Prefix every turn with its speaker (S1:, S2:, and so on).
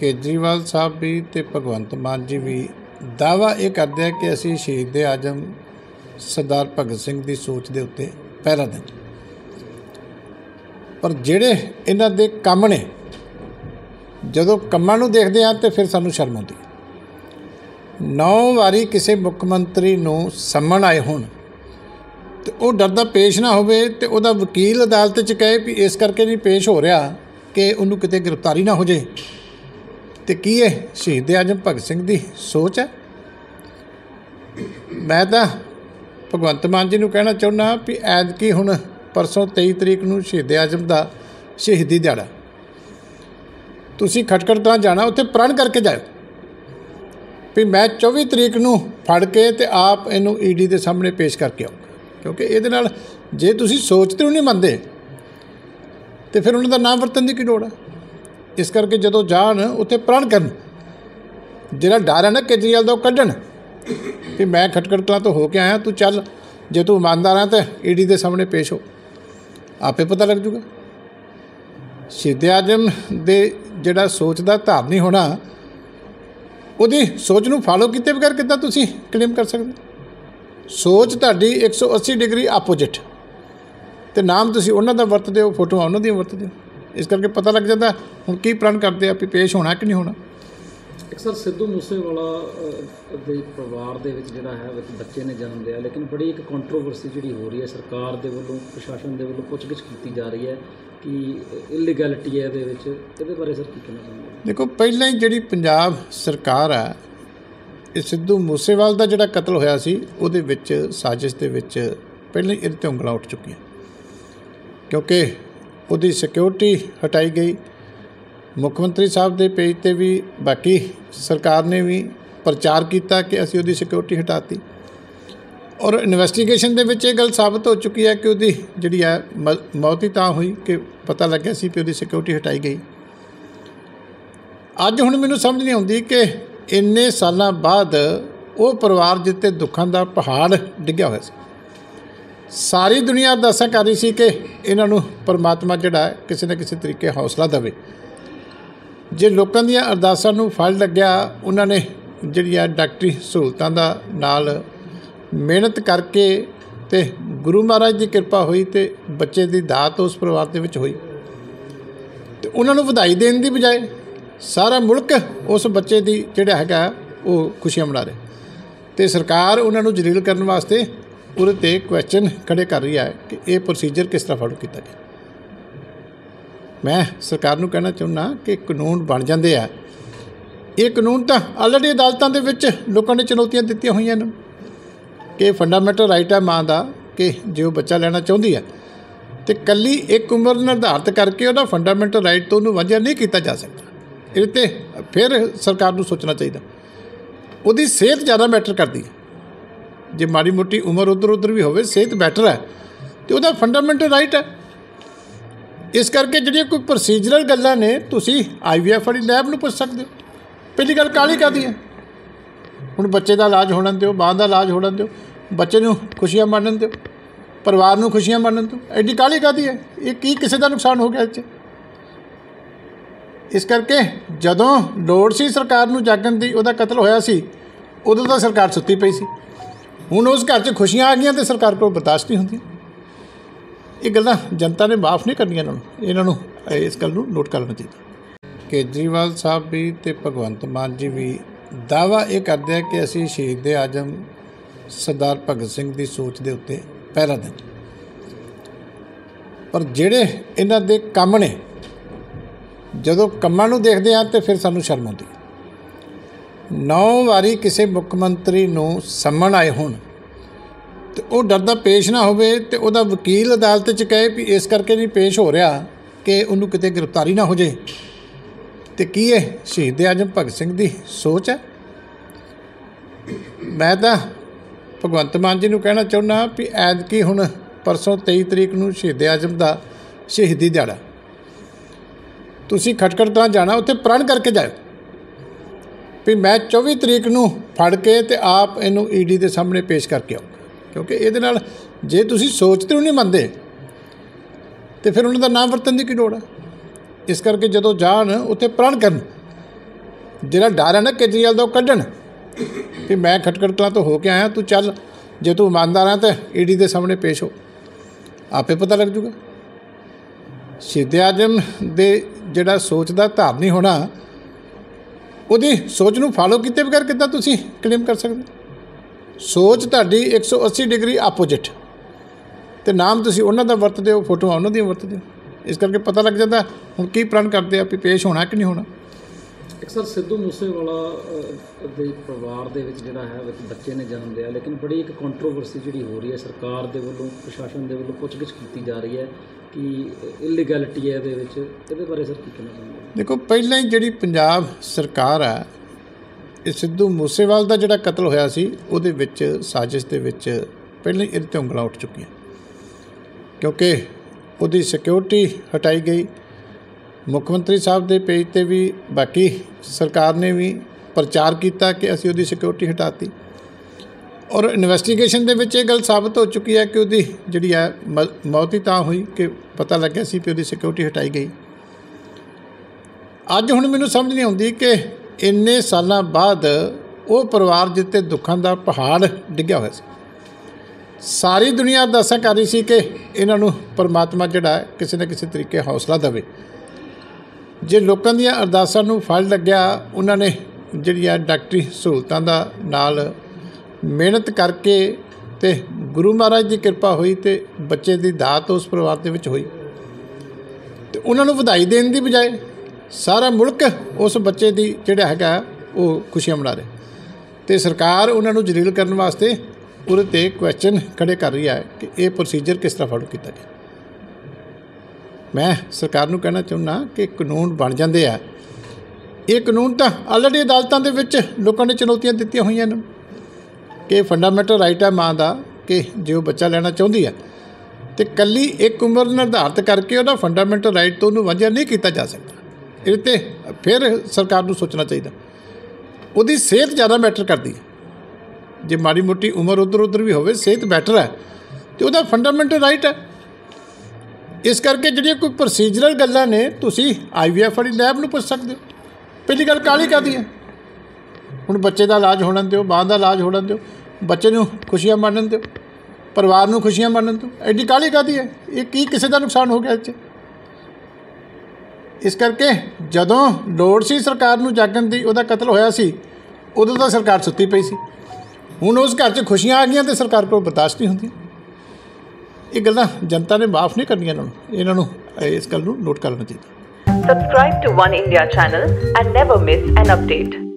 S1: ਕੇਜਰੀਵਾਲ ਸਾਹਿਬ ਵੀ ਤੇ ਭਗਵੰਤ ਮਾਨ ਜੀ ਵੀ ਦਾਵਾ ਇਹ ਕਰਦੇ ਆ ਕਿ ਅਸੀਂ ਸ਼ਹੀਦ ਦੇ ਆਜਮ ਸਰਦਾਰ ਭਗਤ ਸਿੰਘ ਦੀ ਸੋਚ ਦੇ ਉੱਤੇ ਪਹਿਰਾ ਦਿੰਦੇ ਪਰ ਜਿਹੜੇ ਇਹਨਾਂ ਦੇ ਕੰਮ ਨੇ, ਜਦੋਂ ਕੰਮਾਂ ਨੂੰ ਦੇਖਦੇ ਆ ਤੇ ਫਿਰ ਸਾਨੂੰ ਸ਼ਰਮ ਆਉਂਦੀ ਨੌ ਵਾਰੀ ਕਿਸੇ ਮੁੱਖ ਮੰਤਰੀ ਨੂੰ ਸੰਮਣ ਆਏ ਹੋਣ ਤੇ ਉਹ ਡਰਦਾ ਪੇਸ਼ ਨਾ ਹੋਵੇ ਤੇ ਉਹਦਾ ਵਕੀਲ ਅਦਾਲਤ 'ਚ ਕਹੇ ਵੀ ਇਸ ਕਰਕੇ ਨਹੀਂ ਪੇਸ਼ ਹੋ ਰਿਹਾ ਕਿ ਉਹਨੂੰ ਕਿਤੇ ਗ੍ਰਿਫਤਾਰੀ ਨਾ ਹੋ ਜੇ ਤੇ ਕੀ ਇਹ ਸ਼ਹੀਦ ਆਜਮ ਭਗਤ ਸਿੰਘ ਦੀ ਸੋਚ ਹੈ? ਮੈਂ ਤਾਂ ਭਗਵੰਤ ਮਾਨ ਜੀ ਨੂੰ ਕਹਿਣਾ ਚਾਹੁੰਦਾ ਵੀ ਐਤਕੀ ਹੁਣ ਪਰਸੋਂ 23 ਤਰੀਕ ਨੂੰ ਸ਼ਹੀਦ ਆਜਮ ਦਾ ਸ਼ਹੀਦੀ ਦਿਹਾੜਾ। ਤੁਸੀਂ ਖਟਕੜ ਤਾਂ ਜਾਣਾ, ਉੱਥੇ ਪ੍ਰਣ ਕਰਕੇ ਜਾਇਓ। ਵੀ ਮੈਂ 24 ਤਰੀਕ ਨੂੰ ਫੜ ਕੇ ਤੇ ਆਪ ਇਹਨੂੰ ਈਡੀ ਦੇ ਸਾਹਮਣੇ ਪੇਸ਼ ਕਰਕੇ ਆਉਂਗਾ ਕਿਉਂਕਿ ਇਹਦੇ ਨਾਲ ਜੇ ਤੁਸੀਂ ਸੋਚਦੇ ਹੋ ਨਹੀਂ ਮੰਨਦੇ, ਤੇ ਫਿਰ ਉਹਨਾਂ ਦਾ ਨਾਮ ਵਰਤਨ ਦੀ ਕੀ ਲੋੜ ਹੈ ਇਸ ਕਰਕੇ ਜਦੋਂ ਜਾਣ, ਉੱਥੇ ਪ੍ਰਣ ਕਰਨ। ਜਿਹੜਾ ਡਰ ਹੈ ਨਾ ਕੇਜਰੀਵਾਲ ਦਾ, ਉਹ ਕੱਢਣ। ਵੀ ਮੈਂ ਖਟਕੜ ਕਲਾਂ ਤੋਂ ਹੋ ਕੇ ਆਇਆ, ਤੂੰ ਚੱਲ। ਜੇ ਤੂੰ ਇਮਾਨਦਾਰ ਹੈ ਤਾਂ ਈਡੀ ਦੇ ਸਾਹਮਣੇ ਪੇਸ਼ ਹੋ। ਆਪੇ ਪਤਾ ਲੱਗ ਜੂਗਾ। ਸ਼ਹੀਦ ਆਜਮ ਦੇ ਜਿਹੜਾ ਸੋਚ ਦਾ ਧਾਰ ਨਹੀਂ ਹੋਣਾ, ਉਹਦੀ ਸੋਚ ਨੂੰ ਫਾਲੋ ਕੀਤੇ ਬਗੈਰ ਕਿੱਦਾਂ ਤੁਸੀਂ ਕਲੇਮ ਕਰ ਸਕਦੇ? ਸੋਚ ਤੁਹਾਡੀ 180 ਡਿਗਰੀ ਆਪੋਜ਼ਿਟ ਤੇ ਨਾਮ ਤੁਸੀਂ ਉਹਨਾਂ ਦਾ ਵਰਤਦੇ ਹੋ, ਫੋਟੋਆਂ ਉਹਨਾਂ ਦੀਆਂ ਵਰਤਦੇ ਹੋ। ਇਸ ਕਰਕੇ ਪਤਾ ਲੱਗ ਜਾਂਦਾ ਹੁਣ ਕੀ ਪ੍ਰਣ ਕਰਦੇ ਆ ਵੀ ਪੇਸ਼ ਹੋਣਾ ਕਿ ਨਹੀਂ ਹੋਣਾ।
S2: ਸਰ ਸਿੱਧੂ ਮੂਸੇਵਾਲਾ ਦੇ ਪਰਿਵਾਰ ਦੇ ਵਿੱਚ ਜਿਹੜਾ ਹੈ ਵਿੱਚ ਬੱਚੇ ਨੇ ਜਨਮ ਲਿਆ ਲੇਕਿਨ ਬੜੀ ਇੱਕ ਕੰਟਰੋਵਰਸੀ ਜਿਹੜੀ ਹੋ ਰਹੀ ਹੈ ਸਰਕਾਰ ਦੇ ਵੱਲੋਂ ਪ੍ਰਸ਼ਾਸਨ ਦੇ ਵੱਲੋਂ ਪੁੱਛਗਿੱਛ ਕੀਤੀ ਜਾ ਰਹੀ ਹੈ ਕਿ ਇਲੀਗੈਲਿਟੀ ਹੈ ਇਹਦੇ ਵਿੱਚ। ਇਹਦੇ ਬਾਰੇ ਸਰ ਕੀ ਕਹਿਣਾ ਚਾਹੁੰਦੇ?
S1: ਦੇਖੋ ਪਹਿਲਾਂ ਹੀ ਜਿਹੜੀ ਪੰਜਾਬ ਸਰਕਾਰ ਆ ਇਹ ਸਿੱਧੂ ਮੂਸੇਵਾਲ ਦਾ ਜਿਹੜਾ ਕਤਲ ਹੋਇਆ ਸੀ ਉਹਦੇ ਵਿੱਚ ਸਾਜ਼ਿਸ਼ ਦੇ ਵਿੱਚ ਪਹਿਲਾਂ ਹੀ ਇਹਦੇ ਤੇ ਉਂਗਲਾਂ ਉੱਠ ਚੁੱਕੀਆਂ। ਕਿਉਂਕਿ ਉਹਦੀ ਸਿਕਿਉਰਿਟੀ ਹਟਾਈ ਗਈ। ਮੁੱਖ ਮੰਤਰੀ ਸਾਹਿਬ ਦੇ ਪੇਜ ਤੇ ਵੀ ਬਾਕੀ ਸਰਕਾਰ ਨੇ ਵੀ ਪ੍ਰਚਾਰ ਕੀਤਾ ਕਿ ਅਸੀਂ ਉਹਦੀ ਸਿਕਿਉਰਿਟੀ ਹਟਾਤੀ। ਔਰ ਇਨਵੈਸਟੀਗੇਸ਼ਨ ਦੇ ਵਿੱਚ ਇਹ ਗੱਲ ਸਾਬਤ ਹੋ ਚੁੱਕੀ ਹੈ ਕਿ ਉਹਦੀ ਜਿਹੜੀ ਹੈ ਮ- ਮੌਤ ਹੀ ਤਾਂ ਹੋਈ ਕਿ ਪਤਾ ਲੱਗਿਆ ਸੀ ਕਿ ਉਹਦੀ ਸਿਕਿਉਰਿਟੀ ਹਟਾਈ ਗਈ। ਅੱਜ ਹੁਣ ਮੈਨੂੰ ਸਮਝ ਨਹੀਂ ਆਉਂਦੀ ਕਿ ਇੰਨੇ ਸਾਲਾਂ ਬਾਅਦ ਉਹ ਪਰਿਵਾਰ ਜਿੱਤੇ ਦੁੱਖਾਂ ਦਾ ਪਹਾੜ ਡਿੱਗਿਆ ਹੋਇਆ ਸੀ। ਸਾਰੀ ਦੁਨੀਆ ਅਰਦਾਸਾਂ ਕਰ ਰਹੀ ਸੀ ਕਿ ਇਹਨਾਂ ਨੂੰ ਪਰਮਾਤਮਾ ਜਿਹੜਾ ਕਿਸੇ ਨਾ ਕਿਸੇ ਤਰੀਕੇ ਹੌਸਲਾ ਦੇਵੇ। ਜੇ ਲੋਕਾਂ ਦੀਆਂ ਅਰਦਾਸਾਂ ਨੂੰ ਫਲ ਲੱਗਿਆ, ਉਹਨਾਂ ਨੇ ਜਿਹੜੀ ਆ ਡਾਕਟਰੀ ਸਹੂਲਤਾਂ ਦਾ ਨਾਲ ਮਿਹਨਤ ਕਰਕੇ ਤੇ ਗੁਰੂ ਮਹਾਰਾਜ ਦੀ ਕਿਰਪਾ ਹੋਈ ਤੇ ਬੱਚੇ ਦੀ ਦਾਤ ਉਸ ਪਰਿਵਾਰ ਦੇ ਵਿੱਚ ਹੋਈ। ਤੇ ਉਹਨਾਂ ਨੂੰ ਵਧਾਈ ਦੇਣ ਦੀ ਬਜਾਏ ਸਾਰਾ ਮੁਲਕ ਉਸ ਬੱਚੇ ਦੀ ਜਿਹੜਾ ਹੈਗਾ ਉਹ ਖੁਸ਼ੀਆਂ ਮਨਾ ਰਿਹਾ। ਤੇ ਸਰਕਾਰ ਉਹਨਾਂ ਨੂੰ ਜਲੀਲ ਕਰਨ ਵਾਸਤੇ ਉਹਦੇ ਤੇ ਕੁਐਸਚਨ ਖੜੇ ਕਰ ਰਹੀ ਹੈ ਕਿ ਇਹ ਪ੍ਰੋਸੀਜਰ ਕਿਸ ਤਰ੍ਹਾਂ ਫਾਲੋ ਕੀਤਾ ਗਿਆ। ਮੈਂ ਸਰਕਾਰ ਨੂੰ ਕਹਿਣਾ ਚਾਹੁੰਦਾ ਕਿ ਕਾਨੂੰਨ ਬਣ ਜਾਂਦੇ ਆ। ਇਹ ਕਾਨੂੰਨ ਤਾਂ ਆਲਰੇਡੀ ਅਦਾਲਤਾਂ ਦੇ ਵਿੱਚ ਲੋਕਾਂ ਨੇ ਚੁਣੌਤੀਆਂ ਦਿੱਤੀਆਂ ਹੋਈਆਂ ਨੇ ਕਿ ਫੰਡਾਮੈਂਟਲ ਰਾਈਟ ਹੈ ਮਾਂ ਦਾ ਕਿ ਜੇ ਉਹ ਬੱਚਾ ਲੈਣਾ ਚਾਹੁੰਦੀ ਹੈ ਤੇ ਕੱਲੀ ਇੱਕ ਉਮਰ ਨਿਰਧਾਰਤ ਕਰਕੇ ਉਹਦਾ ਫੰਡਾਮੈਂਟਲ ਰਾਈਟ ਤੋਂ ਉਹਨੂੰ ਵਾਂਝਾ ਨਹੀਂ ਕੀਤਾ ਜਾ ਸਕਦਾ। ਇਹਦੇ ਤੇ ਫਿਰ ਸਰਕਾਰ ਨੂੰ ਸੋਚਣਾ ਚਾਹੀਦਾ। ਉਹਦੀ ਸਿਹਤ ਜ਼ਿਆਦਾ ਮੈਟਰ ਕਰਦੀ ਹੈ ਜੇ ਮਾੜੀ ਮੋਟੀ ਉਮਰ ਉਧਰ ਉਧਰ ਵੀ ਹੋਵੇ, ਸਿਹਤ ਬੈਟਰ ਹੈ। ਤੇ ਉਹਦਾ ਫੰਡਾਮੈਂਟਲ ਰਾਈਟ ਹੈ। ਇਸ ਕਰਕੇ ਜਿਹੜੀਆਂ ਕੋਈ ਪ੍ਰੋਸੀਜਰਲ ਗੱਲਾਂ ਨੇ, ਤੁਸੀਂ ਆਈਵੀਐਫ ਵਾਲੀ ਲੈਬ ਨੂੰ ਪੁੱਛ ਸਕਦੇ ਹੋ। ਪਹਿਲੀ ਗੱਲ ਕਾਲੀ ਕਾਦੀ ਹੈ? ਹੁਣ ਬੱਚੇ ਦਾ ਇਲਾਜ ਹੋਣ ਦਿਓ ਮਾਂ ਦਾ ਇਲਾਜ ਹੋਣ ਦਿਓ, ਬੱਚੇ ਨੂੰ ਖੁਸ਼ੀਆਂ ਮੰਨਣ ਦਿਓ, ਪਰਿਵਾਰ ਨੂੰ ਖੁਸ਼ੀਆਂ ਮੰਨਣ ਦਿਓ। ਐਡੀ ਕਾਲੀ ਕਾਦੀ ਹੈ? ਇਹ ਕੀ ਕਿਸੇ ਦਾ ਨੁਕਸਾਨ ਹੋ ਗਿਆ ਇਹ ਇਸ ਕਰਕੇ ਜਦੋਂ ਲੋੜ ਸੀ ਸਰਕਾਰ ਨੂੰ ਜਾਗਣ ਦੀ, ਉਹਦਾ ਕਤਲ ਹੋਇਆ ਸੀ, ਉਦੋਂ ਤਾਂ ਸਰਕਾਰ ਸੁੱਤੀ ਪਈ ਸੀ। ਹੁਣ ਉਸ ਘਰ 'ਚ ਖੁਸ਼ੀਆਂ ਆ ਗਈਆਂ ਤੇ ਸਰਕਾਰ ਕੋਲ ਬਰਦਾਸ਼ਤ ਨਹੀਂ ਹੁੰਦੀਆਂ ਇਹ ਗੱਲਾਂ ਜਨਤਾ ਨੇ ਮਾਫ ਨਹੀਂ ਕਰਨੀਆਂ ਇਹਨਾਂ ਨੂੰ। ਇਹਨਾਂ ਨੂੰ ਇਸ ਗੱਲ ਨੂੰ ਨੋਟ ਕਰਨਾ ਚਾਹੀਦਾ। ਕੇਜਰੀਵਾਲ ਸਾਹਿਬ ਵੀ ਤੇ ਭਗਵੰਤ ਮਾਨ ਜੀ ਵੀ ਦਾਵਾ ਇਹ ਕਰਦੇ ਆ ਕਿ ਅਸੀਂ ਸ਼ਹੀਦ ਦੇ ਆਜਮ ਸਰਦਾਰ ਭਗਤ ਸਿੰਘ ਦੀ ਸੋਚ ਦੇ ਉੱਤੇ ਪਹਿਰਾ ਦਿੰਦੇ ਪਰ ਜਿਹੜੇ ਇਹਨਾਂ ਦੇ ਕੰਮ ਨੇ, ਜਦੋਂ ਕੰਮਾਂ ਨੂੰ ਦੇਖਦੇ ਆ ਤੇ ਫਿਰ ਸਾਨੂੰ ਸ਼ਰਮ ਆਉਂਦੀ ਹੈ। ਨੌ ਵਾਰੀ ਕਿਸੇ ਮੁੱਖ ਮੰਤਰੀ ਨੂੰ ਸੰਮਣ ਆਏ ਹੋਣ। ਤੇ ਉਹ ਡਰਦਾ ਪੇਸ਼ ਨਾ ਹੋਵੇ ਤੇ ਉਹਦਾ ਵਕੀਲ ਅਦਾਲਤ 'ਚ ਕਹੇ ਵੀ ਇਸ ਕਰਕੇ ਨਹੀਂ ਪੇਸ਼ ਹੋ ਰਿਹਾ ਕਿ ਉਹਨੂੰ ਕਿਤੇ ਗ੍ਰਿਫਤਾਰੀ ਨਾ ਹੋ ਜੇ। ਤੇ ਕੀ ਇਹ ਸ਼ਹੀਦ ਆਜਮ ਭਗਤ ਸਿੰਘ ਦੀ ਸੋਚ ਹੈ? ਮੈਂ ਤਾਂ ਭਗਵੰਤ ਮਾਨ ਜੀ ਨੂੰ ਕਹਿਣਾ ਚਾਹੁੰਦਾ ਵੀ ਐਤਕੀ ਹੁਣ ਪਰਸੋਂ 23 ਤਰੀਕ ਨੂੰ ਸ਼ਹੀਦ ਆਜਮ ਦਾ ਸ਼ਹੀਦੀ ਦਿਹਾੜਾ। ਤੁਸੀਂ ਖਟਕੜ ਤਾਂ ਜਾਣਾ, ਉੱਥੇ ਪ੍ਰਣ ਕਰਕੇ ਜਾਇਓ। ਵੀ ਮੈਂ 24 ਤਰੀਕ ਨੂੰ ਫੜ ਕੇ ਤੇ ਆਪ ਇਹਨੂੰ ਈਡੀ ਦੇ ਸਾਹਮਣੇ ਪੇਸ਼ ਕਰਕੇ ਆਉਂਗਾ ਕਿਉਂਕਿ ਇਹਦੇ ਨਾਲ ਜੇ ਤੁਸੀਂ ਸੋਚਦੇ ਹੋ ਨਹੀਂ ਮੰਨਦੇ, ਤੇ ਫਿਰ ਉਹਨਾਂ ਦਾ ਨਾਮ ਵਰਤਨ ਦੀ ਕੀ ਲੋੜ ਹੈ ਇਸ ਕਰਕੇ ਜਦੋਂ ਜਾਣ, ਉੱਥੇ ਪ੍ਰਣ ਕਰਨ। ਜਿਹੜਾ ਡਰ ਹੈ ਨਾ ਕੇਜਰੀਵਾਲ ਦਾ ਉਹ ਕੱਢਣ। ਕਿ ਮੈਂ ਖਟਕੜ ਕਲਾਂ ਤੋਂ ਹੋ ਕੇ ਆਇਆ, ਤੂੰ ਚੱਲ, ਜੇ ਤੂੰ ਇਮਾਨਦਾਰ ਹੈ ਤਾਂ ਈਡੀ ਦੇ ਸਾਹਮਣੇ ਪੇਸ਼ ਹੋ। ਆਪੇ ਪਤਾ ਲੱਗ ਜੂਗਾ। ਸ਼ਹੀਦ ਆਜਮ ਦੇ ਜਿਹੜਾ ਸੋਚ ਦਾ ਧਾਰ ਨਹੀਂ ਹੋਣਾ ਉਹਦੀ ਸੋਚ ਨੂੰ ਫਾਲੋ ਕੀਤੇ ਬਗੈਰ ਕਿੱਦਾਂ ਤੁਸੀਂ ਕਲੇਮ ਕਰ ਸਕਦੇ? ਸੋਚ ਤੁਹਾਡੀ 180 ਡਿਗਰੀ ਆਪੋਜ਼ਿਟ ਤੇ ਨਾਮ ਤੁਸੀਂ ਉਹਨਾਂ ਦਾ ਵਰਤਦੇ ਹੋ ਫੋਟੋਆਂ ਉਹਨਾਂ ਦੀਆਂ ਵਰਤਦੇ ਹੋ ਇਸ ਕਰਕੇ ਪਤਾ ਲੱਗ ਜਾਂਦਾ ਹੁਣ ਕੀ ਪ੍ਰਣ ਕਰਦੇ ਆ, ਵੀ ਪੇਸ਼ ਹੋਣਾ ਕਿ ਨਹੀਂ ਹੋਣਾ।
S2: ਅਕਸਰ ਸਿੱਧੂ ਮੂਸੇਵਾਲਾ ਦੇ ਪਰਿਵਾਰ ਦੇ ਵਿੱਚ ਜਿਹੜਾ ਹੈ ਬੱਚੇ ਨੇ ਜਨਮ ਲਿਆ, ਲੇਕਿਨ ਬੜੀ ਇੱਕ ਕੰਟਰੋਵਰਸੀ ਜਿਹੜੀ ਹੋ ਰਹੀ ਹੈ, ਸਰਕਾਰ ਦੇ ਵੱਲੋਂ, ਪ੍ਰਸ਼ਾਸਨ ਦੇ ਵੱਲੋਂ ਪੁੱਛਗਿੱਛ ਕੀਤੀ ਜਾ ਰਹੀ ਹੈ। ਕਿ ਇਲੀਗੈਲਿਟੀ ਹੈ ਇਹਦੇ ਵਿੱਚ, ਇਹਦੇ ਬਾਰੇ ਸਰ ਕੀ ਕਹਿਣਾ ਚਾਹੁੰਦੇ
S1: ਦੇਖੋ, ਪਹਿਲਾਂ ਹੀ ਜਿਹੜੀ ਪੰਜਾਬ ਸਰਕਾਰ ਆ ਇਹ ਸਿੱਧੂ ਮੂਸੇਵਾਲ ਦਾ ਜਿਹੜਾ ਕਤਲ ਹੋਇਆ ਸੀ, ਉਹਦੇ ਵਿੱਚ, ਸਾਜ਼ਿਸ਼ ਦੇ ਵਿੱਚ ਪਹਿਲਾਂ ਹੀ ਇਹਦੇ ਤੇ ਉਂਗਲਾਂ ਉੱਠ ਚੁੱਕੀਆਂ। ਕਿਉਂਕਿ ਉਹਦੀ ਸਿਕਿਉਰਿਟੀ ਹਟਾਈ ਗਈ। ਮੁੱਖ ਮੰਤਰੀ ਸਾਹਿਬ ਦੇ ਪੇਜ ਤੇ ਵੀ ਬਾਕੀ ਸਰਕਾਰ ਨੇ ਵੀ ਪ੍ਰਚਾਰ ਕੀਤਾ ਕਿ ਅਸੀਂ ਉਹਦੀ ਸਿਕਿਉਰਿਟੀ ਹਟਾਤੀ ਔਰ ਇਨਵੈਸਟੀਗੇਸ਼ਨ ਦੇ ਵਿੱਚ ਇਹ ਗੱਲ ਸਾਬਤ ਹੋ ਚੁੱਕੀ ਹੈ ਕਿ ਉਹਦੀ ਜਿਹੜੀ ਹੈ ਮ- ਮੌਤ ਹੀ ਤਾਂ ਹੋਈ ਕਿ ਪਤਾ ਲੱਗਿਆ ਸੀ ਕਿ ਉਹਦੀ ਸਿਕਿਉਰਿਟੀ ਹਟਾਈ ਗਈ। ਅੱਜ ਹੁਣ ਮੈਨੂੰ ਸਮਝ ਨਹੀਂ ਆਉਂਦੀ ਕਿ ਇੰਨੇ ਸਾਲਾਂ ਬਾਅਦ ਉਹ ਪਰਿਵਾਰ ਜਿੱਤੇ ਦੁੱਖਾਂ ਦਾ ਪਹਾੜ ਡਿੱਗਿਆ ਹੋਇਆ ਸੀ। ਸਾਰੀ ਦੁਨੀਆ ਅਰਦਾਸਾਂ ਕਰ ਰਹੀ ਸੀ ਕਿ ਇਹਨਾਂ ਨੂੰ ਪਰਮਾਤਮਾ ਜਿਹੜਾ ਕਿਸੇ ਨਾ ਕਿਸੇ ਤਰੀਕੇ ਹੌਸਲਾ ਦੇਵੇ। ਜੇ ਲੋਕਾਂ ਦੀਆਂ ਅਰਦਾਸਾਂ ਨੂੰ ਫਲ ਲੱਗਿਆ, ਉਹਨਾਂ ਨੇ ਜਿਹੜੀ ਆ ਡਾਕਟਰੀ ਸਹੂਲਤਾਂ ਦਾ ਨਾਲ ਮਿਹਨਤ ਕਰਕੇ ਤੇ ਗੁਰੂ ਮਹਾਰਾਜ ਦੀ ਕਿਰਪਾ ਹੋਈ ਤੇ ਬੱਚੇ ਦੀ ਦਾਤ ਉਸ ਪਰਿਵਾਰ ਦੇ ਵਿੱਚ ਹੋਈ। ਤੇ ਉਹਨਾਂ ਨੂੰ ਵਧਾਈ ਦੇਣ ਦੀ ਬਜਾਏ ਸਾਰਾ ਮੁਲਕ ਉਸ ਬੱਚੇ ਦੀ ਜਿਹੜਾ ਹੈਗਾ ਉਹ ਖੁਸ਼ੀਆਂ ਮਨਾ ਰਿਹਾ। ਤੇ ਸਰਕਾਰ ਉਹਨਾਂ ਨੂੰ ਜਲੀਲ ਕਰਨ ਵਾਸਤੇ ਉਹਦੇ ਤੇ ਕੁਐਸਚਨ ਖੜੇ ਕਰ ਰਹੀ ਹੈ ਕਿ ਇਹ ਪ੍ਰੋਸੀਜਰ ਕਿਸ ਤਰ੍ਹਾਂ ਫਾਲੋ ਕੀਤਾ ਗਿਆ ਮੈਂ ਸਰਕਾਰ ਨੂੰ ਕਹਿਣਾ ਚਾਹੁੰਦਾ ਕਿ ਕਾਨੂੰਨ ਬਣ ਜਾਂਦੇ ਆ। ਇਹ ਕਾਨੂੰਨ ਤਾਂ ਆਲਰੇਡੀ ਅਦਾਲਤਾਂ ਦੇ ਵਿੱਚ ਲੋਕਾਂ ਨੇ ਚੁਣੌਤੀਆਂ ਦਿੱਤੀਆਂ ਹੋਈਆਂ ਨੇ। ਕਿ ਫੰਡਾਮੈਂਟਲ ਰਾਈਟ ਹੈ ਮਾਂ ਦਾ ਕਿ ਜੇ ਉਹ ਬੱਚਾ ਲੈਣਾ ਚਾਹੁੰਦੀ ਹੈ ਤੇ ਕੱਲੀ ਇੱਕ ਉਮਰ ਨਿਰਧਾਰਤ ਕਰਕੇ ਉਹਦਾ ਫੰਡਾਮੈਂਟਲ ਰਾਈਟ ਤੋਂ ਉਹਨੂੰ ਵਾਂਝਾ ਨਹੀਂ ਕੀਤਾ ਜਾ ਸਕਦਾ। ਇਹ ਤੇ ਫਿਰ ਸਰਕਾਰ ਨੂੰ ਸੋਚਣਾ ਚਾਹੀਦਾ। ਉਹਦੀ ਸਿਹਤ ਜ਼ਿਆਦਾ ਮੈਟਰ ਕਰਦੀ ਹੈ ਜੇ ਮਾੜੀ ਮੋਟੀ ਉਮਰ ਉਧਰ ਉਧਰ ਵੀ ਹੋਵੇ, ਸਿਹਤ ਬੈਟਰ ਹੈ ਤੇ ਉਹਦਾ ਫੰਡਾਮੈਂਟਲ ਰਾਈਟ ਹੈ ਇਸ ਕਰਕੇ ਜਿਹੜੀਆਂ ਕੋਈ ਪ੍ਰੋਸੀਜਰਲ ਗੱਲਾਂ ਨੇ, ਤੁਸੀਂ ਆਈਵੀਐਫ ਵਾਲੀ ਲੈਬ ਨੂੰ ਪੁੱਛ ਸਕਦੇ ਹੋ। ਪਹਿਲੀ ਗੱਲ ਕਾਲੀ ਕਾਦੀ ਹੈ ਹੁਣ ਬੱਚੇ ਦਾ ਇਲਾਜ ਹੋਣ ਦਿਓ, ਮਾਂ ਦਾ ਇਲਾਜ ਹੋਣ ਦਿਓ। ਬੱਚੇ ਨੂੰ ਖੁਸ਼ੀਆਂ ਮਾਣਨ ਦਿਓ, ਪਰਿਵਾਰ ਨੂੰ ਖੁਸ਼ੀਆਂ ਮਾਣਨ ਦਿਓ। ਐਡੀ ਕਾਲੀ ਕਾਦੀ ਹੈ? ਇਹ ਕੀ ਕਿਸੇ ਦਾ ਨੁਕਸਾਨ ਹੋ ਗਿਆ ਇਹ ਇਸ ਕਰਕੇ ਜਦੋਂ ਲੋੜ ਸੀ ਸਰਕਾਰ ਨੂੰ ਜਾਗਣ ਦੀ, ਉਹਦਾ ਕਤਲ ਹੋਇਆ ਸੀ, ਉਦੋਂ ਤਾਂ ਸਰਕਾਰ ਸੁੱਤੀ ਪਈ ਸੀ। ਹੁਣ ਉਸ ਘਰ 'ਚ ਖੁਸ਼ੀਆਂ ਆ ਗਈਆਂ ਤੇ ਸਰਕਾਰ ਕੋਲ ਬਰਦਾਸ਼ਤ ਨਹੀਂ ਹੁੰਦੀ। ਇਹ ਗੱਲਾਂ ਜਨਤਾ ਨੇ ਮਾਫ ਨਹੀਂ ਕਰਨੀਆਂ ਇਹਨਾਂ ਨੂੰ। ਇਹਨਾਂ ਨੂੰ ਇਸ ਗੱਲ ਨੂੰ ਨੋਟ ਕਰ ਲੈਣਾ ਚਾਹੀਦਾ।
S3: Subscribe to One India channel and never miss an update.